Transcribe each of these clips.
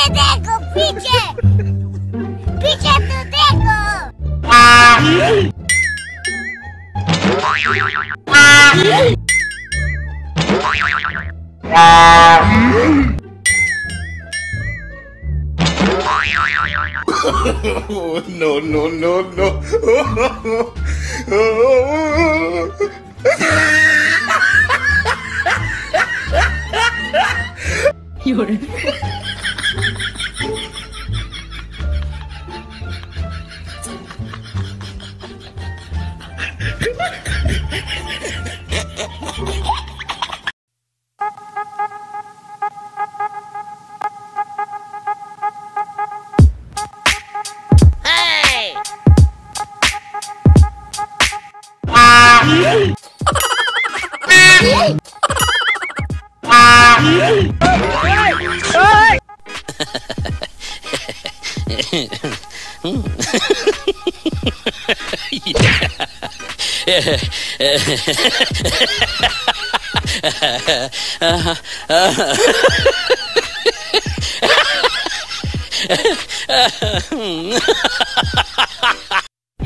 पीछे देखो पीछे पीछे तो देखो no, no, no, no. Oh, oh, oh. 有人。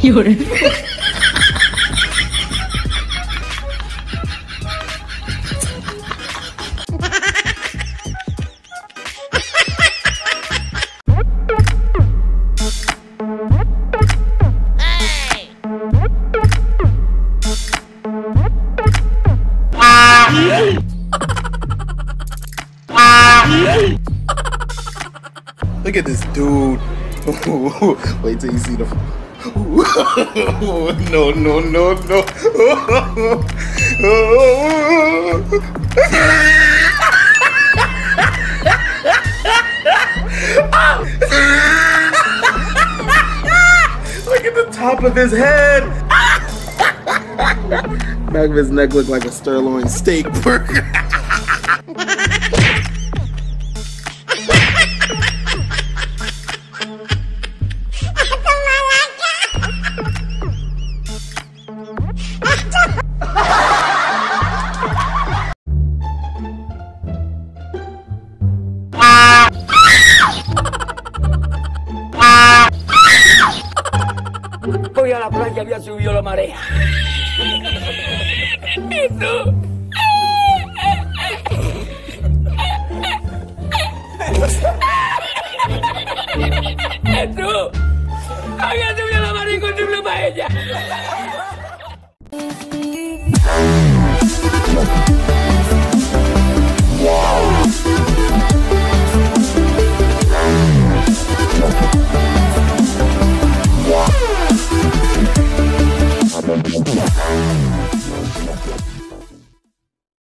夜 Look at this dude. Wait till you see the. no, no, no, no. Look at the top of his head. Back of his neck looked like a sirloin steak burger. Hoy a la playa había subido la marea. Eso. Eso. Había subido la marea y encontré una paella.